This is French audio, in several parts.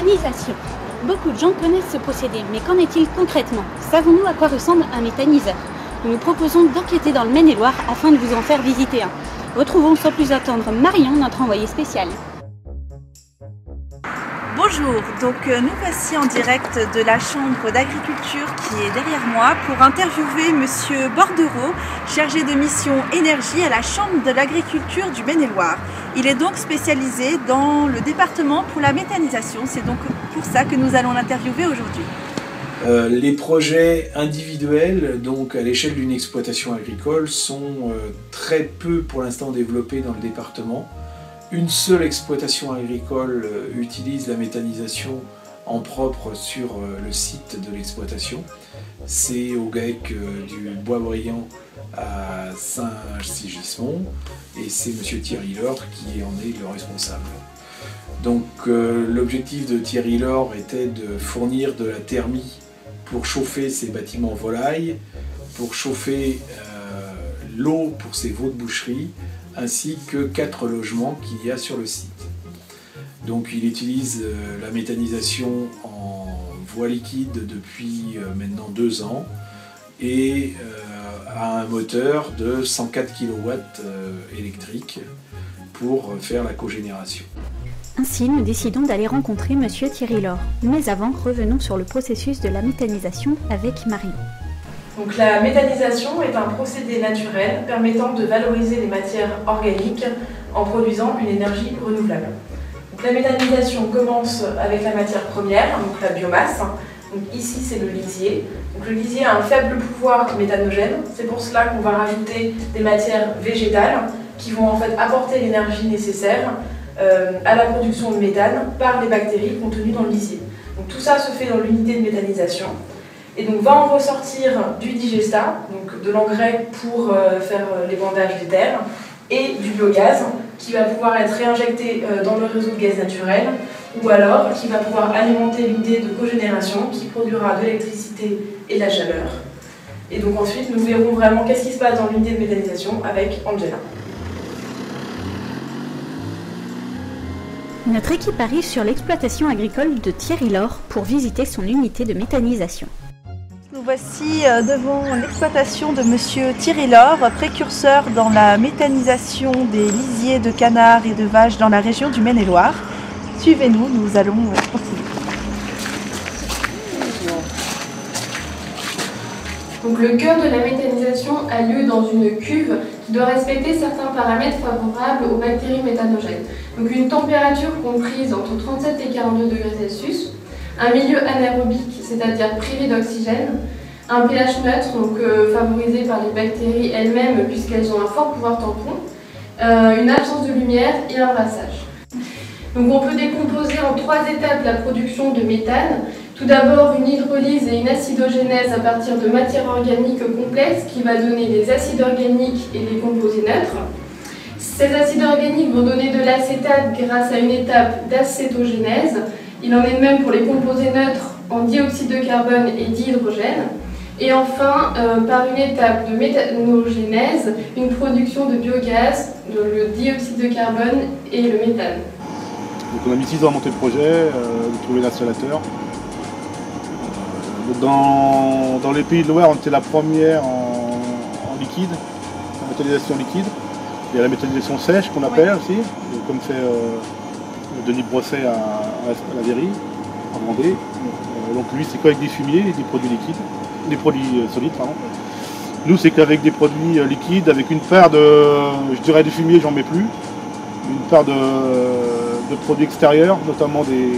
méthanisation. Beaucoup de gens connaissent ce procédé, mais qu'en est-il concrètement? Savons-nous à quoi ressemble un méthaniseur? Nous nous proposons d'enquêter dans le Maine-et-Loire afin de vous en faire visiter un. Retrouvons sans plus attendre Marion, notre envoyée spéciale. Bonjour, donc euh, nous voici en direct de la Chambre d'agriculture qui est derrière moi pour interviewer Monsieur Bordereau, chargé de mission énergie à la Chambre de l'agriculture du Maine-et-Loire. Il est donc spécialisé dans le département pour la méthanisation, c'est donc pour ça que nous allons l'interviewer aujourd'hui. Euh, les projets individuels, donc à l'échelle d'une exploitation agricole, sont euh, très peu pour l'instant développés dans le département. Une seule exploitation agricole euh, utilise la méthanisation en propre sur euh, le site de l'exploitation. C'est au GAEC euh, du Bois-Brillant à Saint-Sigismond et c'est M. Thierry Laure qui en est le responsable. Donc l'objectif de Thierry Laure était de fournir de la thermie pour chauffer ses bâtiments volailles, pour chauffer l'eau pour ses veaux de boucherie, ainsi que quatre logements qu'il y a sur le site. Donc il utilise euh, la méthanisation en voie liquide depuis euh, maintenant deux ans et euh, a un moteur de 104 kW électrique pour faire la cogénération. Ainsi, nous décidons d'aller rencontrer Monsieur Thierry Laure. Mais avant, revenons sur le processus de la méthanisation avec Marion. La méthanisation est un procédé naturel permettant de valoriser les matières organiques en produisant une énergie renouvelable. La méthanisation commence avec la matière première, la biomasse. Ici c'est le lisier. Le lisier a un faible pouvoir méthanogène, c'est pour cela qu'on va rajouter des matières végétales qui vont en fait apporter l'énergie nécessaire euh, à la production de méthane par les bactéries contenues dans le lisier. Tout ça se fait dans l'unité de méthanisation. Et donc va en ressortir du digesta, donc de l'engrais pour euh, faire euh, les bandages des terres, et du biogaz qui va pouvoir être réinjecté euh, dans le réseau de gaz naturel, ou alors qui va pouvoir alimenter l'unité de cogénération qui produira de l'électricité et de la chaleur. Et donc ensuite, nous verrons vraiment qu'est-ce qui se passe dans l'unité de méthanisation avec Angela. Notre équipe arrive sur l'exploitation agricole de Thierry Laure pour visiter son unité de méthanisation. Voici euh, devant l'exploitation de Monsieur Thierry Laure, précurseur dans la méthanisation des lisiers de canards et de vaches dans la région du Maine-et-Loire. Suivez-nous, nous allons continuer. Donc le cœur de la méthanisation a lieu dans une cuve qui doit respecter certains paramètres favorables aux bactéries méthanogènes. Donc une température comprise entre 37 et 42 degrés Celsius, un milieu anaérobique, c'est-à-dire privé d'oxygène, un pH neutre, donc euh, favorisé par les bactéries elles-mêmes puisqu'elles ont un fort pouvoir tampon, euh, une absence de lumière et un brassage. Donc on peut décomposer en trois étapes la production de méthane. Tout d'abord une hydrolyse et une acidogénèse à partir de matières organiques complexes qui va donner des acides organiques et des composés neutres. Ces acides organiques vont donner de l'acétate grâce à une étape d'acétogénèse il en est de même pour les composés neutres en dioxyde de carbone et d'hydrogène. Et enfin, euh, par une étape de méthanogénèse, une production de biogaz, le dioxyde de carbone et le méthane. Donc on a mis 6 ans à monter le projet, euh, de trouver l'installateur. Euh, dans, les pays de Loire, on était la première en, liquide, en méthanisation liquide. Il y a la méthanisation sèche qu'on appelle aussi, comme fait Denis Brosset à, la verrie, en Vendée. Donc lui, c'est qu'avec des fumiers des produits liquides, des produits euh, solides, pardon. Nous, c'est qu'avec des produits euh, liquides, avec une part de, je dirais, des fumiers, j'en mets plus, une part de, produits extérieurs, notamment des,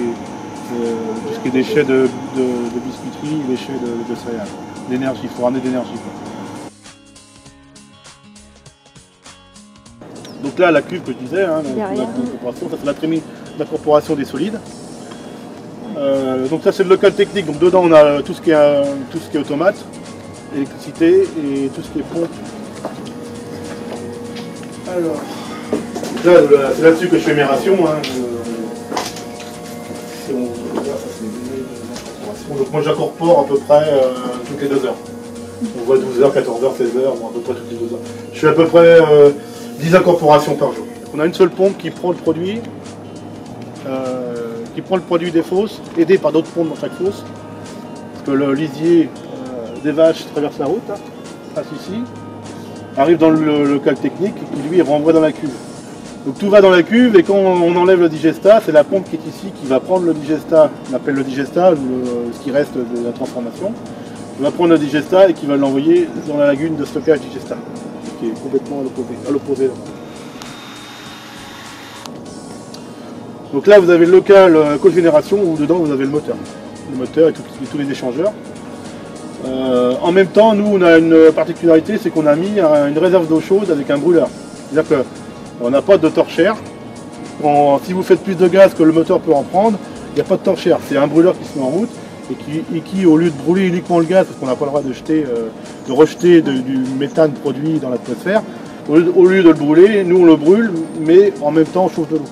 tout ce qui est déchets de, de, biscuiterie, déchets de, céréales, d'énergie, il faut ramener d'énergie. Donc là, la cuve que je disais, hein, ça c'est la trémie d'incorporation des solides. Euh, donc ça c'est le local technique, donc dedans on a tout ce qui est, tout ce qui est automate, électricité et tout ce qui est pompe. Alors, c'est là-dessus que je fais mes rations. Hein. Donc moi j'incorpore à peu près euh, toutes les deux heures. On voit 12h, 14h, 16h, à peu près toutes les deux heures. Je fais à peu près 10 euh, incorporations par jour. On a une seule pompe qui prend le produit qui prend le produit des fosses, aidé par d'autres pompes dans chaque fosse. Parce que le lisier euh, des vaches traverse la route, hein, passe ici, arrive dans le local technique qui lui renvoie dans la cuve. Donc tout va dans la cuve et quand on enlève le digestat, c'est la pompe qui est ici qui va prendre le digestat, on appelle le digestat, ce qui reste de la transformation, on va prendre le digestat et qui va l'envoyer dans la lagune de stockage digestat, qui est complètement à l'opposé. Donc là vous avez le local euh, cogénération où dedans vous avez le moteur, le moteur et, tous les échangeurs. Euh, en même temps, nous on a une particularité, c'est qu'on a mis une réserve d'eau chaude avec un brûleur. C'est-à-dire que on n'a pas de torchère. si vous faites plus de gaz que le moteur peut en prendre, il n'y a pas de torchère. C'est un brûleur qui se met en route et qui, au lieu de brûler uniquement le gaz, parce qu'on n'a pas le droit de, jeter, euh, de rejeter du méthane produit dans l'atmosphère, au, lieu de le brûler, nous on le brûle, mais en même temps on chauffe de l'eau.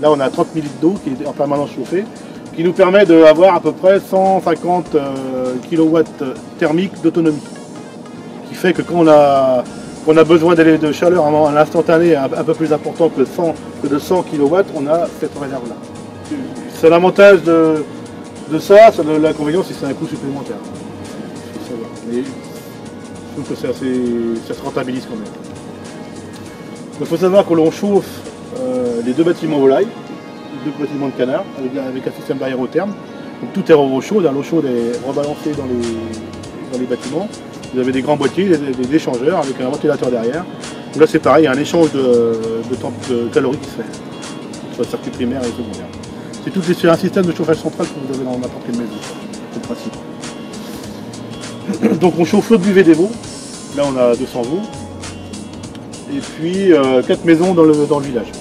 Là on a 30 ml d'eau qui est en permanence chauffée, qui nous permet d'avoir à peu près 150 kW thermiques d'autonomie. Qui fait que quand on a on a besoin de chaleur à l'instantané un, peu plus important que, 100, que de 100 kW, on a cette réserve-là. C'est l'avantage de, ça, l'inconvénient c'est que c'est un coût supplémentaire. Mais je trouve que assez, ça se rentabilise quand même. Il faut savoir que l'on chauffe euh, les deux bâtiments volailles, les deux bâtiments de canard, avec, un système d'aérotherme. Donc tout est en eau chaude, hein. l'eau chaude est rebalancée dans les, bâtiments. Vous avez des grands boîtiers, des, échangeurs avec un ventilateur derrière. Là c'est pareil, il y a un échange de, de, calories qui se fait, soit circuit primaire et secondaire. C'est un système de chauffage central que vous avez dans n'importe quelle maison, c'est le principe. Donc on chauffe l'eau de buvée des veaux, là on a 200 veaux, et puis euh, 4 maisons dans le, village.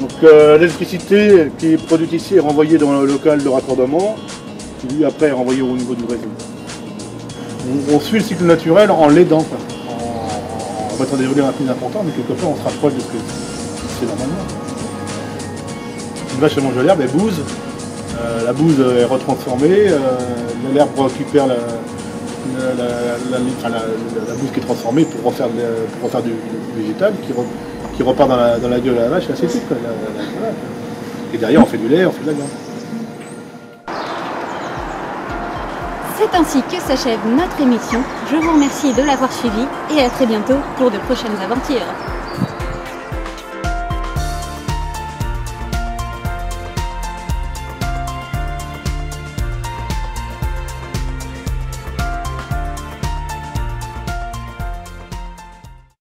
Donc euh, l'électricité qui est produite ici est renvoyée dans le local de raccordement, qui après est renvoyée au niveau du réseau on, suit le cycle naturel en l'aidant. Va être des un plus important, mais quelque part on se rapproche de ce que c'est normalement. Une vache mange de l'herbe, elle bouse. Euh, la bouse est retransformée, euh, l'herbe récupère la, la, bouse qui est transformée pour refaire, du, végétal qui, repart dans la, gueule de la vache, assez Et derrière on fait du lait, on fait de la viande. C'est ainsi que s'achève notre émission. Je vous remercie de l'avoir suivi et à très bientôt pour de prochaines aventures.